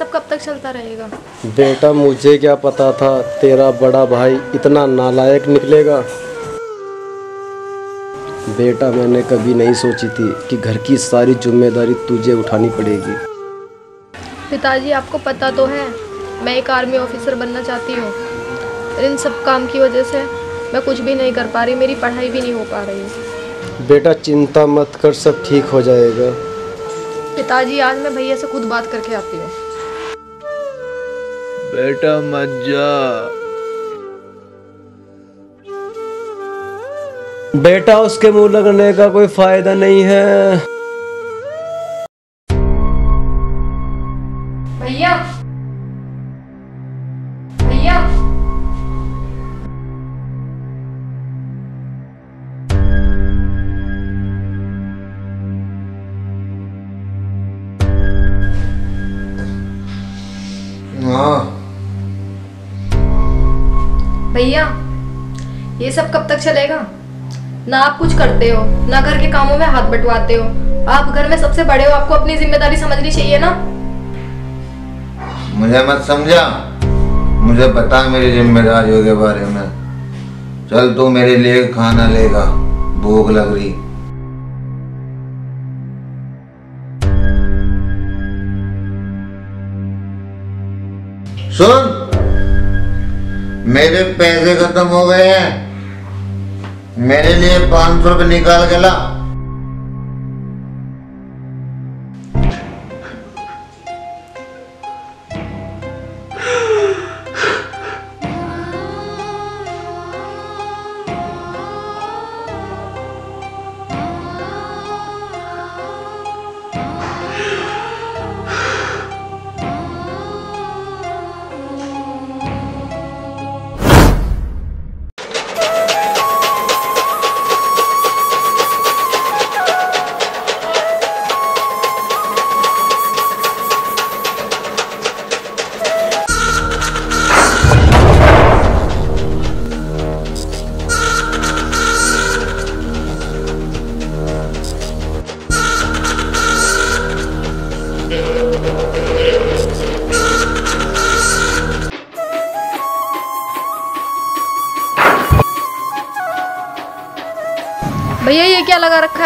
सब कब तक चलता रहेगा? बेटा मुझे क्या पता था तेरा बड़ा भाई इतना नालायक निकलेगा? बेटा मैंने कभी नहीं सोची थी कि घर की सारी ज़िम्मेदारी तुझे उठानी पड़ेगी। पिताजी आपको पता तो है मैं एक आर्मी ऑफिसर बनना चाहती हूँ। इन सब काम की वजह से मैं कुछ भी नहीं कर पा रही मेरी पढ़ाई भी नहीं हो पा रही। बेटा चिंता मत कर सब ठीक हो जाएगा। पिताजी आज मैं भैया से खुद बात करके आती हूँ। बेटा मत जा। बेटा उसके मुँह लगने का कोई फ़ायदा नहीं है। भैया, ये सब कब तक चलेगा? ना आप कुछ करते हो, ना घर के कामों में हाथ बंटवाते हो। आप घर में सबसे बड़े हो, आपको अपनी ज़िम्मेदारी समझनी चाहिए ना? मुझे मत समझा। मुझे है मेरी जिम्मेदारियों के बारे में। चल तू मेरे लिए खाना लेगा, भूख लग रही। सुन। मेरे पैसे खत्म हो गए हैं। मेरे लिए पाँच सौ रुपये निकाल के ला।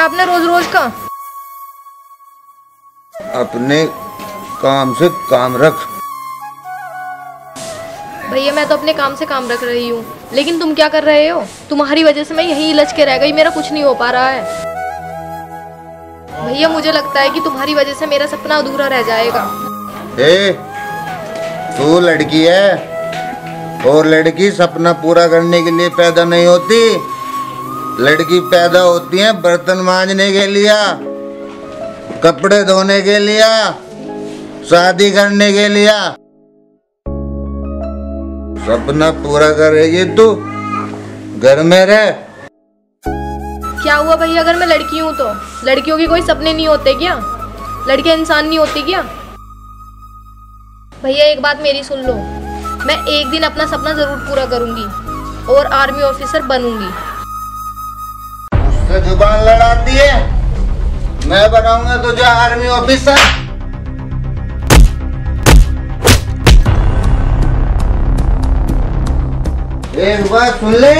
क्या आपने रोज रोज का? अपने काम से काम रख। भैया मैं तो अपने काम से काम रख रही हूँ। लेकिन तुम क्या कर रहे हो? तुम्हारी वजह से मैं यही लच के रह गई मेरा कुछ नहीं हो पा रहा है। भैया मुझे लगता है कि तुम्हारी वजह से मेरा सपना अधूरा रह जाएगा। ए तू लड़की है और लड़की सपना पूरा करने के लिए पैदा नहीं होती। लड़की पैदा होती है, बर्तन मांजने के लिए, कपड़े धोने के लिए, शादी करने के लिए। सपना पूरा करेगी तू, घर में रह। क्या हुआ भैया अगर मैं लड़की हूँ तो? लड़कियों के कोई सपने नहीं होते क्या? लड़के इंसान नहीं होती क्या? भैया, एक बात मेरी सुन लो। मैं एक दिन अपना सपना ज़रूर पूरा करूँगी और आर्मी ऑफिसर बनूँगी। उससे ज़ुबान लड़ाती है। मैं बनाऊँगा तुझे आर्मी ऑफिसर एक बात सुन ले।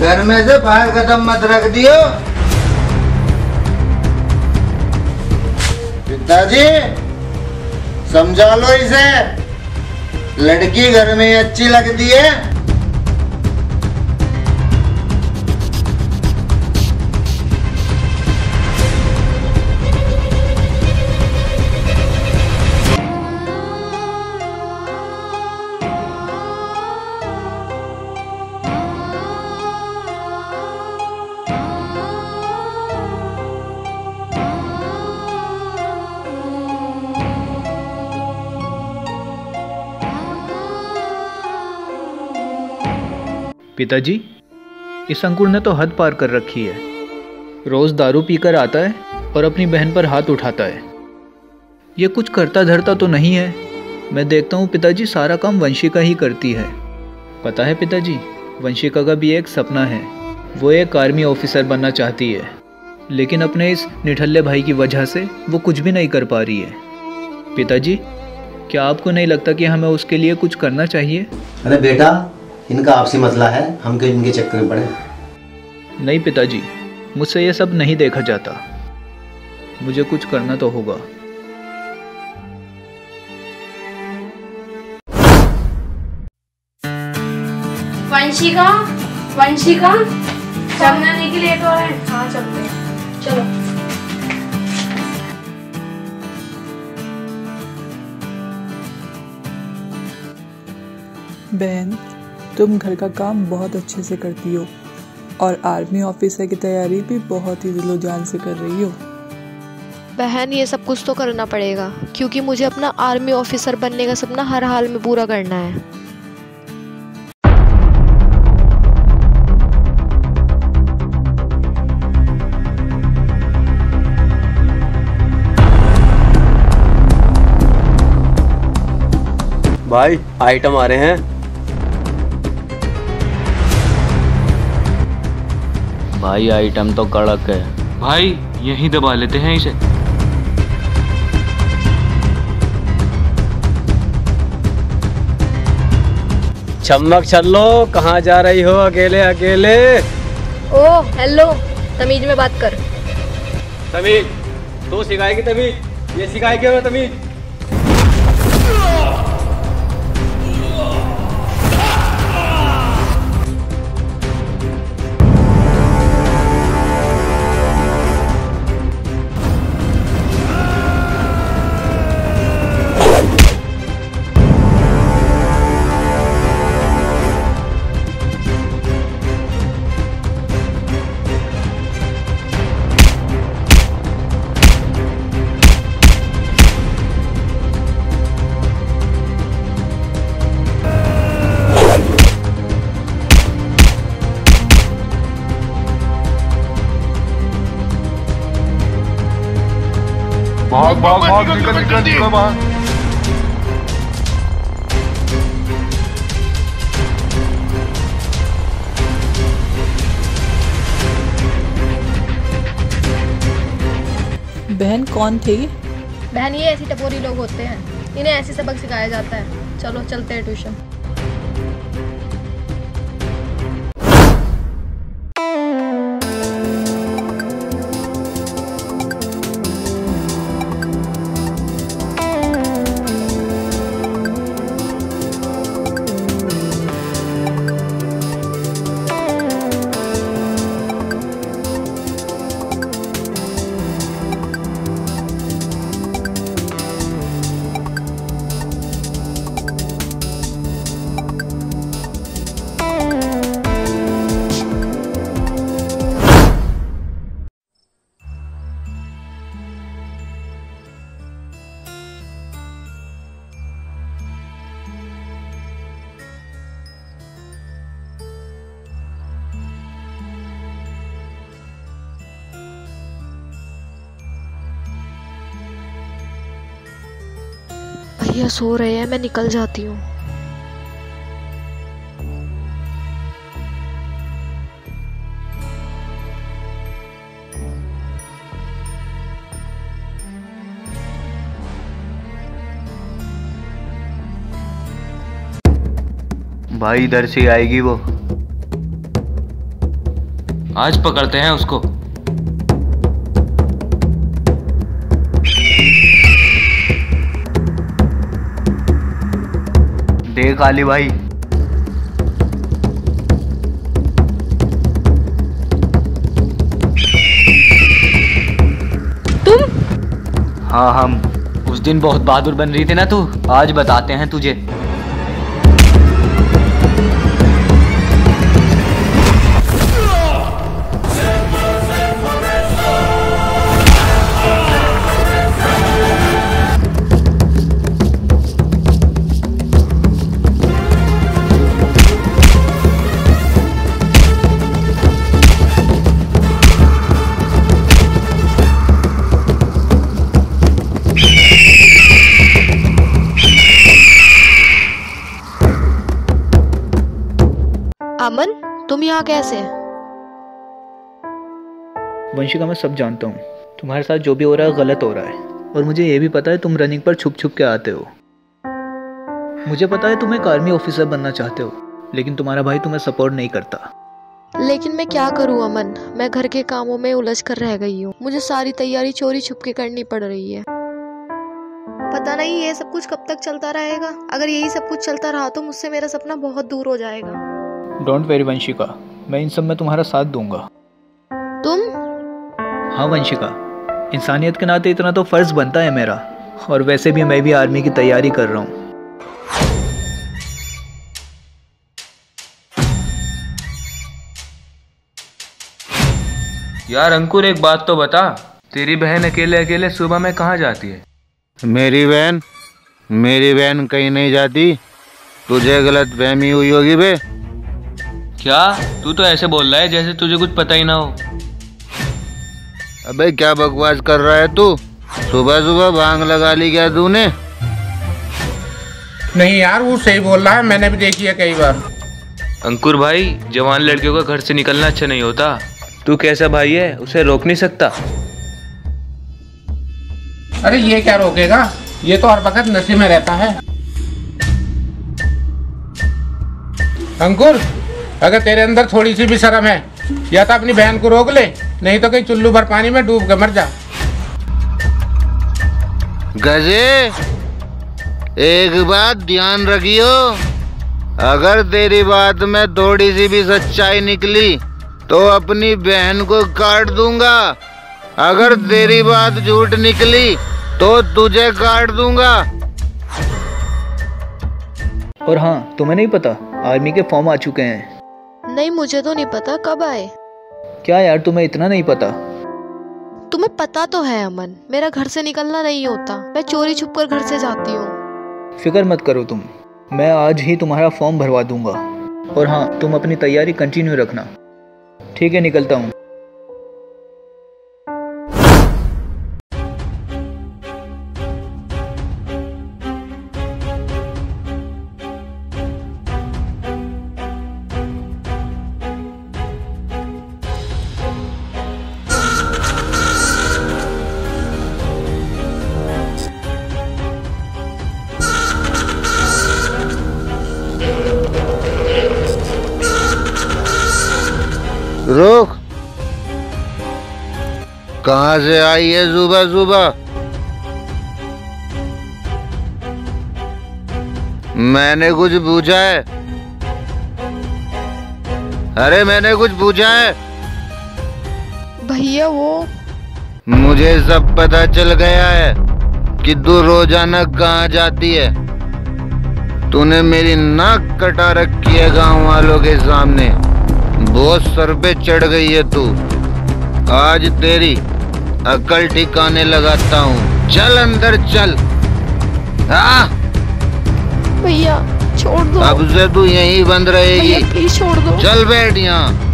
घर में से बाहर कदम मत रख दियो। पिताजी, समझा लो इसे। लड़की घर में अच्छी लगती है। पिताजी, इस अंकुर ने तो हद पार कर रखी है। रोज दारू पीकर आता है और अपनी बहन पर हाथ उठाता है। ये कुछ करता धरता तो नहीं है। मैं देखता हूँ पिताजी सारा काम वंशिका ही करती है। पता है पिताजी, वंशिका का भी एक सपना है। वो एक आर्मी ऑफिसर बनना चाहती है। लेकिन अपने इस निठल्ले भाई की वजह से वो कुछ भी नहीं कर पा रही है। पिताजी, क्या आपको नहीं लगता कि हमें उसके लिए कुछ करना चाहिए? अरे बेटा इनका आपसी मसला है हम क्यों इनके चक्कर में पड़े? नहीं पिताजी मुझसे ये सब नहीं देखा जाता। मुझे कुछ करना तो होगा। वंशिका वंशिका जमने के हो रहा है। हाँ चलते चलो। बहन तुम घर का काम बहुत अच्छे से करती हो और आर्मी ऑफिसर की तैयारी भी बहुत ही दिलो जान से कर रही हो। बहन ये सब कुछ तो करना पड़ेगा क्योंकि मुझे अपना आर्मी ऑफिसर बनने का सपना हर हाल में पूरा करना है। भाई आइटम आ रहे हैं। भाई आइटम तो कड़क है। भाई यहीं दबा लेते हैं इसे। चमक चलो कहाँ जा रही हो अकेले अकेले? ओ हेलो तमीज में बात कर। तमीज तू सिखाएगी तमीज? ये सिखाएगी हमें तमीज? भाग भाग भाग निकल निकल निकल भाग बहन कौन थी? बहन ये ऐसी टपोरी लोग होते हैं। इन्हें ऐसे सबक सिखाया जाता है। चलो चलते हैं ट्यूशन। भैया सो रहे हैं मैं निकल जाती हूँ। भाई इधर से आएगी वो। आज पकड़ते हैं उसको। देख आली भाई। तुम? हाँ हम। उस दिन बहुत बहादुर बन रही थी ना तू? आज बताते हैं तुझे। अमन तुम यहाँ कैसे? वंशिका मैं सब जानता हूँ। तुम्हारे साथ जो भी हो रहा है गलत हो रहा है। और मुझे ये भी पता है तुम रनिंग पर छुप छुप के आते हो। मुझे पता है तुम एक आर्मी ऑफिसर बनना चाहते हो लेकिन तुम्हारा भाई तुम्हें सपोर्ट नहीं करता। लेकिन मैं क्या करूँ अमन? मैं घर के कामों में उलझ कर रह गई हूँ। मुझे सारी तैयारी चोरी छुप के करनी पड़ रही है। पता नहीं ये सब कुछ कब तक चलता रहेगा। अगर यही सब कुछ चलता रहा तो मुझसे मेरा सपना बहुत दूर हो जाएगा। डोंट वेरी वंशिका मैं इन सब में तुम्हारा साथ दूँगा। तुम? हाँ वंशिका इंसानियत के नाते इतना तो फ़र्ज़ बनता है मेरा। और वैसे भी मैं भी आर्मी की तैयारी कर रहा हूँ। यार अंकुर एक बात तो बता। तेरी बहन अकेले अकेले सुबह में कहाँ जाती है? मेरी बहन? मेरी बहन कहीं नहीं जाती। तुझे गलत फहमी हुई होगी बे। क्या? तू तो ऐसे बोल रहा है जैसे तुझे कुछ पता ही ना हो। अबे क्या बकवास कर रहा है तू? सुबह सुबह भाँग लगा ली क्या तूने? नहीं यार वो सही बोल रहा है मैंने भी देखी है कई बार। अंकुर भाई जवान लड़कियों का घर से निकलना अच्छा नहीं होता। तू कैसा भाई है उसे रोक नहीं सकता? अरे ये क्या रोकेगा? ये तो हर वक्त नशे में रहता है। अंकुर! अगर तेरे अंदर थोड़ी सी भी शर्म है या तो अपनी बहन को रोक ले नहीं तो कहीं चुल्लू भर पानी में डूब के मर जा। गजे एक बात ध्यान रखियो अगर तेरी बात में थोड़ी सी भी सच्चाई निकली तो अपनी बहन को काट दूँगा। अगर तेरी बात झूठ निकली तो तुझे काट दूँगा। और हाँ तुम्हें नहीं पता आर्मी के फॉर्म आ चुके हैं। नहीं मुझे तो नहीं पता कब आए। क्या यार तुम्हें इतना नहीं पता? तुम्हें पता तो है अमन मेरा घर से निकलना नहीं होता। मैं चोरी छुप कर घर से जाती हूँ। फ़िक्र मत करो तुम। मैं आज ही तुम्हारा फॉर्म भरवा दूँगा। और हाँ तुम अपनी तैयारी कंटिन्यू रखना। ठीक है निकलता हूँ। रुक। कहाँ से आई है सुबह सुबह? मैंने कुछ पूछा है। अरे मैंने कुछ पूछा है। भैया वो मुझे सब पता चल गया है कि तू रोज़ाना कहाँ जाती है। तूने मेरी नाक कटा रखी है गाँव वालों के सामने। बहुत सर पे चढ़ गई है तू। आज तेरी अकल ठिकाने लगाता हूँ। चल अंदर चल। भैया छोड़ दो। अब से तू यहीं बंद रहेगी। छोड़ दो। चल बैठ यहाँ।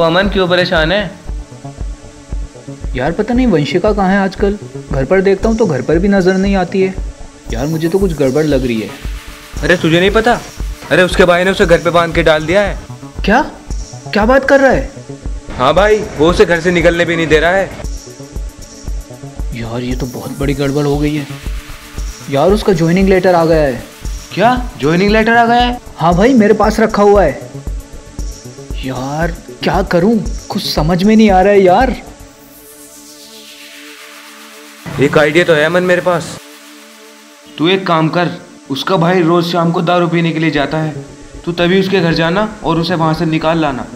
हुआ अमन क्यों परेशान है? यार पता नहीं वंशिका कहाँ है आजकल? घर पर देखता हूँ तो घर पर भी नज़र नहीं आती है। यार मुझे तो कुछ गड़बड़ लग रही है। अरे तुझे नहीं पता? अरे उसके भाई ने उसे घर पे बाँध के डाल दिया है। क्या? क्या बात कर रहा है? हाँ भाई वो उसे घर से निकलने भी नहीं दे रहा है। यार ये तो बहुत बड़ी गड़बड़ हो गई है। यार उसका ज्वाइनिंग लेटर आ गया है। क्या? ज्वाइनिंग लेटर आ गया है? हाँ भाई मेरे पास रखा हुआ है। यार क्या करूँ? कुछ समझ में नहीं आ रहा है यार। एक आइडिया तो है मन मेरे पास। तू एक काम कर उसका भाई रोज शाम को दारू पीने के लिए जाता है। तू तभी उसके घर जाना और उसे वहाँ से निकाल लाना।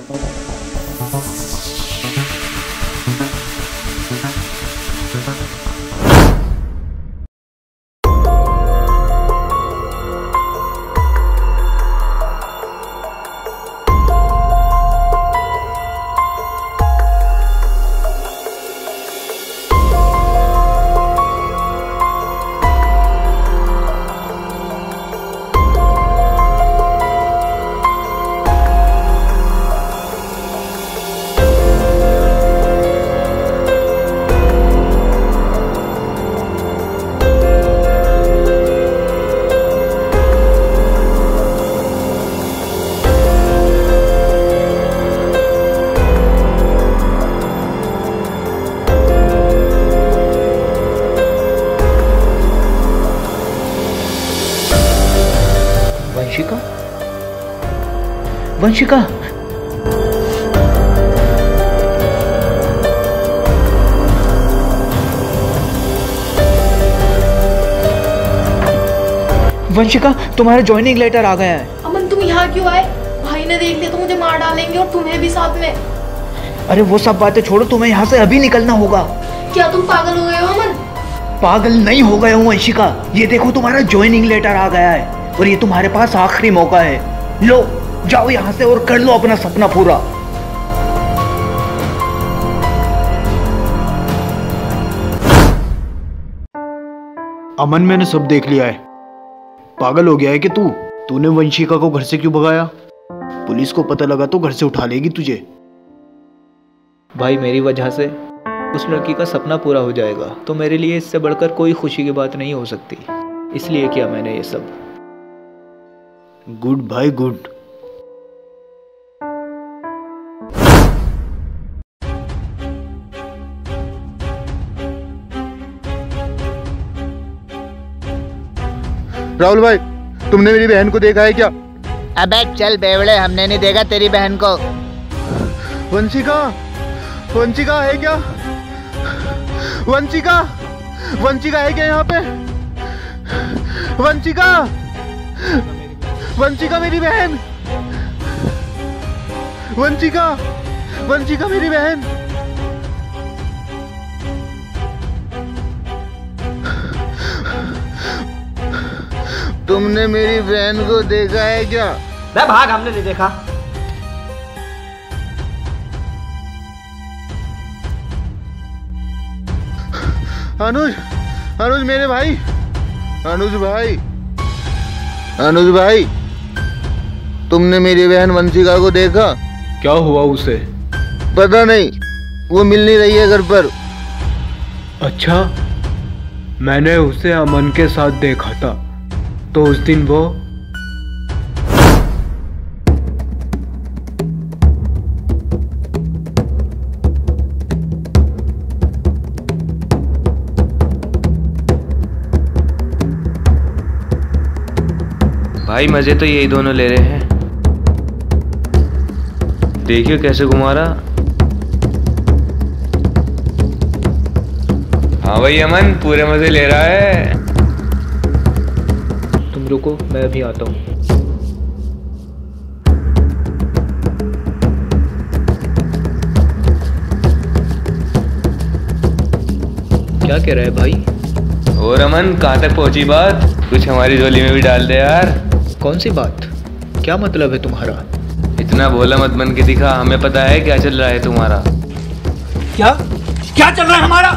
वंशिका वंशिका तुम्हारा ज्वाइनिंग लेटर आ गया है। अमन तुम यहाँ क्यों आए? भाई ने देख लिया तो मुझे मार डालेंगे और तुम्हें भी साथ में। अरे वो सब बातें छोड़ो तुम्हें यहाँ से अभी निकलना होगा। क्या तुम पागल हो गए हो अमन? पागल नहीं हो गए हूँ वंशिका। ये देखो तुम्हारा ज्वाइनिंग लेटर आ गया है और ये तुम्हारे पास आखिरी मौका है। लो। जाओ यहाँ से और कर लो अपना सपना पूरा। अमन मैंने सब देख लिया है। पागल हो गया है कि तू? तूने वंशिका को घर से क्यों भगाया? पुलिस को पता लगा तो घर से उठा लेगी तुझे। भाई मेरी वजह से उस लड़की का सपना पूरा हो जाएगा तो मेरे लिए इससे बढ़कर कोई खुशी की बात नहीं हो सकती। इसलिए किया मैंने ये सब। गुड भाई गुड राहुल भाई तुमने मेरी बहन को देखा है क्या? अबे चल बेवड़े हमने नहीं देखा तेरी बहन को। वंशिका वंशिका है क्या? वंशिका वंशिका है क्या यहाँ पे? वंशिका वंशिका मेरी बहन। वंशिका वंशिका मेरी बहन। तुमने मेरी बहन को देखा है क्या? बे भाग हमने नहीं देखा। अनुज अनुज मेरे भाई। अनुज भाई अनुज भाई तुमने मेरी बहन वंशिका को देखा? क्या हुआ उसे? पता नहीं वो मिल नहीं रही है घर पर। अच्छा मैंने उसे अमन के साथ देखा था। तो उस दिन वो भाई, मज़े तो यही दोनों ले रहे हैं। देखियो कैसे घुमा रहा हाँ भाई, अमन, पूरे मज़े ले रहा है। तुम रुको मैं अभी आता हूँ। क्या कह रहा है भाई? ओ रमन कहाँ तक पहुँची बात? कुछ हमारी झोली में भी डाल दे यार। कौन सी बात? क्या मतलब है तुम्हारा? इतना भोला मत बन के दिखा हमें पता है क्या चल रहा है तुम्हारा। क्या? क्या चल रहा है हमारा?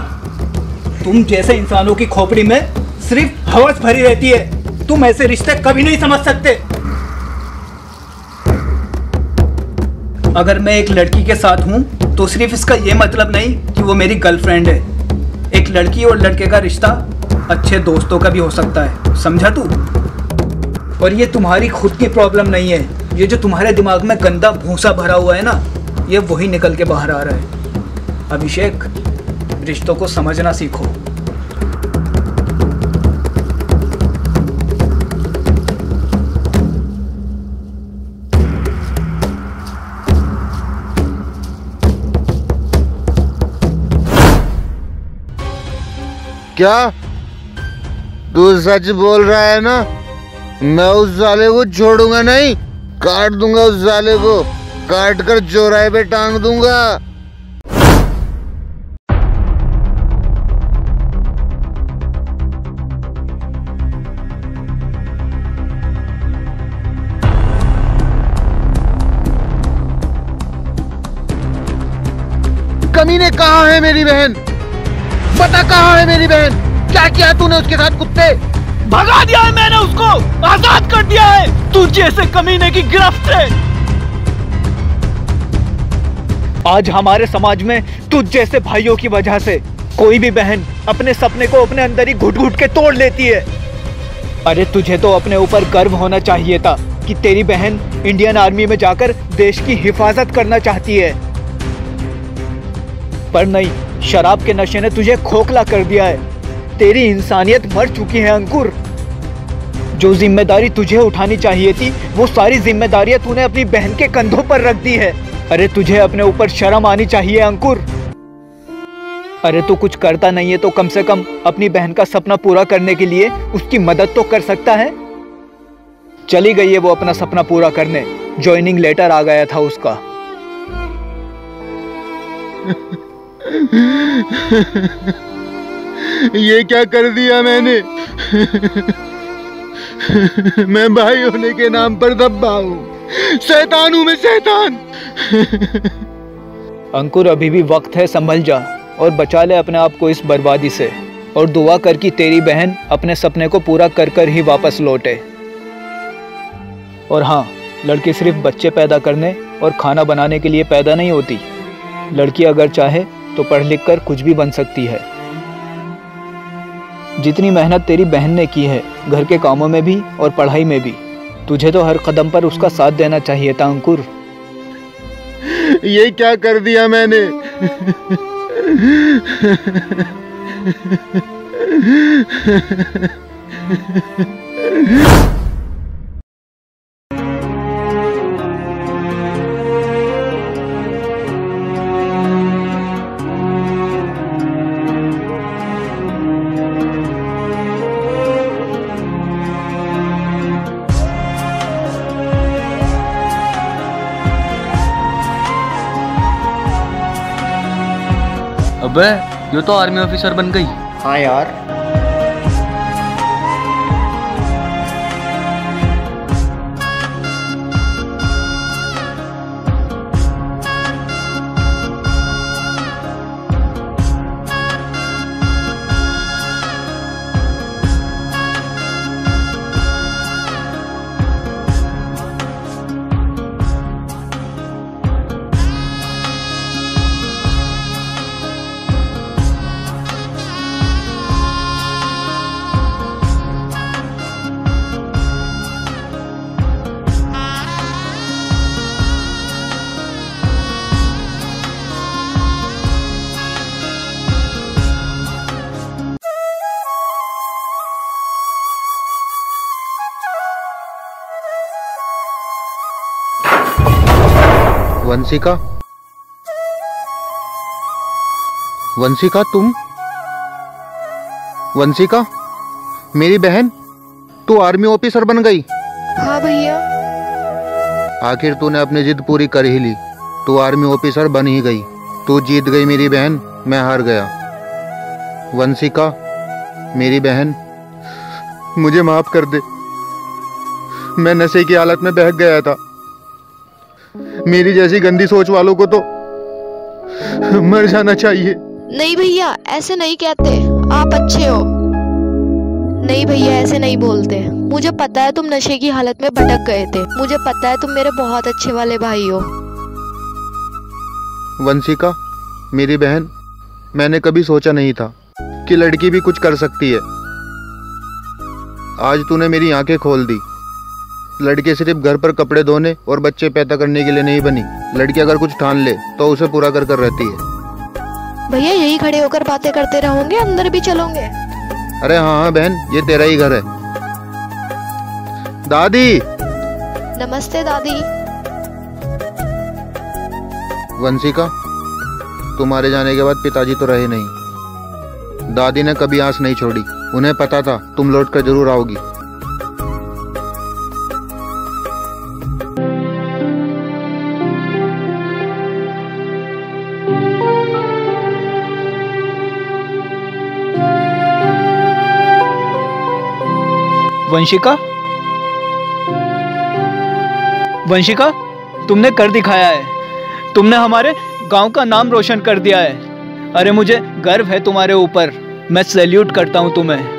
तुम जैसे इंसानों की खोपड़ी में सिर्फ़ हवस भरी रहती है। तुम ऐसे रिश्ते कभी नहीं समझ सकते। अगर मैं एक लड़की के साथ हूँ तो सिर्फ़ इसका ये मतलब नहीं कि वो मेरी गर्लफ्रेंड है। एक लड़की और लड़के का रिश्ता अच्छे दोस्तों का भी हो सकता है। समझा तू? और ये तुम्हारी खुद की प्रॉब्लम नहीं है। ये जो तुम्हारे दिमाग में गंदा भूसा भरा हुआ है ना, ये वही निकल के बाहर आ रहा है। अभिषेक, रिश्तों को समझना सीखो। क्या? तू सच बोल रहा है ना? मैं उस साले को छोड़ूँगा नहीं, काट दूँगा उस साले को। काट कर चौराहे पे टांग दूँगा। कमीने कहा है मेरी बहन? बता कहाँ है मेरी बहन? क्या किया तूने उसके साथ कुत्ते? भगा दिया है मैंने उसको। आज़ाद कर दिया है। तू जैसे कमीने की गिरफ्त है। आज हमारे समाज में तुझ जैसे भाइयों की वजह से कोई भी बहन अपने सपने को अपने अंदर ही घुट घुट के तोड़ लेती है। अरे तुझे तो अपने ऊपर गर्व होना चाहिए था कि तेरी बहन इंडियन आर्मी में जाकर देश की हिफाजत करना चाहती है। पर नहीं शराब के नशे ने तुझे खोखला कर दिया है। तेरी इंसानियत मर चुकी है, अंकुर। जो ज़िम्मेदारी तुझे उठानी चाहिए थी, वो सारी जिम्मेदारियाँ तूने अपनी बहन के कंधों पर रख दी है। अरे, तुझे अपने ऊपर शर्म आनी चाहिए, अंकुर। अरे, तू कुछ करता नहीं है तो कम से कम अपनी बहन का सपना पूरा करने के लिए उसकी मदद तो कर सकता है। चली गई है वो अपना सपना पूरा करने। ज्वाइनिंग लेटर आ गया था उसका। ये क्या कर दिया मैंने? मैं भाई होने के नाम पर दब्बा हूँ। शैतान हूँ मैं शैतान। अंकुर, अभी भी वक्त है, संभल जा और बचा ले अपने आप को इस बर्बादी से और दुआ कर कि तेरी बहन अपने सपने को पूरा कर कर ही वापस लौटे। और हाँ लड़की सिर्फ़ बच्चे पैदा करने और खाना बनाने के लिए पैदा नहीं होती। लड़की अगर चाहे तो पढ़ लिख कर कुछ भी बन सकती है। जितनी मेहनत तेरी बहन ने की है, घर के कामों में भी और पढ़ाई में भी, तुझे तो हर कदम पर उसका साथ देना चाहिए था, अंकुर। ये क्या कर दिया मैंने? अबे ये तो आर्मी ऑफिसर बन गई। हाँ यार। वंशिका? वंशिका तुम? वंशिका मेरी बहन तू आर्मी ऑफिसर बन गई। हाँ भैया। आखिर तूने अपनी जिद पूरी कर ही ली। तू आर्मी ऑफिसर बन ही गई। तू जीत गई मेरी बहन मैं हार गया। वंशिका मेरी बहन मुझे माफ़ कर दे। मैं नशे की हालत में बहक गया था। मेरी जैसी गंदी सोच वालों को तो मर जाना चाहिए। नहीं भैया ऐसे नहीं कहते। आप अच्छे हो। नहीं भैया ऐसे नहीं बोलते। मुझे पता है तुम नशे की हालत में भटक गए थे। मुझे पता है तुम मेरे बहुत अच्छे वाले भाई हो। वंशिका मेरी बहन मैंने कभी सोचा नहीं था कि लड़की भी कुछ कर सकती है। आज तूने मेरी आँखें खोल दी। लड़के सिर्फ़ घर पर कपड़े धोने और बच्चे पैदा करने के लिए नहीं बनी। लड़की अगर कुछ ठान ले तो उसे पूरा कर कर रहती है। भैया यही खड़े होकर बातें करते रहोगे अंदर भी चलोगे? अरे हाँ हाँ बहन ये तेरा ही घर है। दादी! नमस्ते दादी। वंशिका तुम्हारे जाने के बाद पिताजी तो रहे नहीं। दादी ने कभी आस नहीं छोड़ी। उन्हें पता था तुम लौट कर ज़रूर आओगी। वंशिका? वंशिका, तुमने कर दिखाया है। तुमने हमारे गाँव का नाम रोशन कर दिया है। अरे मुझे गर्व है तुम्हारे ऊपर। मैं सैल्यूट करता हूँ तुम्हें।